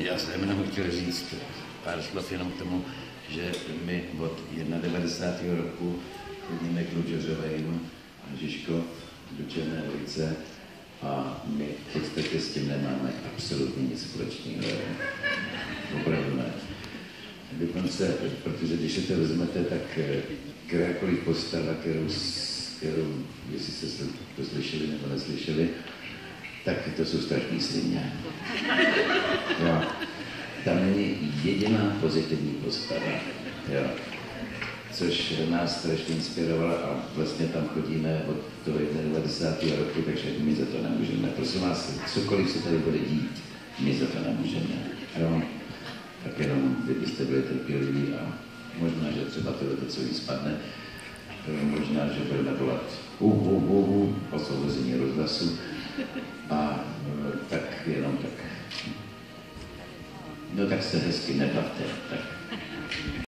Já jsem jenom chtěl říct pár slov jenom k tomu, že my od 91. roku chodíme k Luďořovým, Žižko, do Černé ulice a my v podstatě s tím nemáme absolutně nic společného. Opravdu ne. Dokonce, protože když si to vezmete, tak eh, kterákoliv postava, kterou, kterou jestli jste to slyšeli nebo neslyšeli, tak to jsou strašní svině. Tam není jediná pozitivní postava. Jo. Což nás strašně inspirovalo a vlastně tam chodíme od toho 91. roku, takže my za to nemůžeme. Prosím vás, cokoliv se tady bude dít, my za to nemůžeme. Jo. Tak jenom vy byste byli trpěliví a možná, že třeba tohle to celý spadne. Možná, že budeme volat hu, hu, hu, hu, osvobození rozhlasu. A tak. No tak se hezky nebavte. Tak.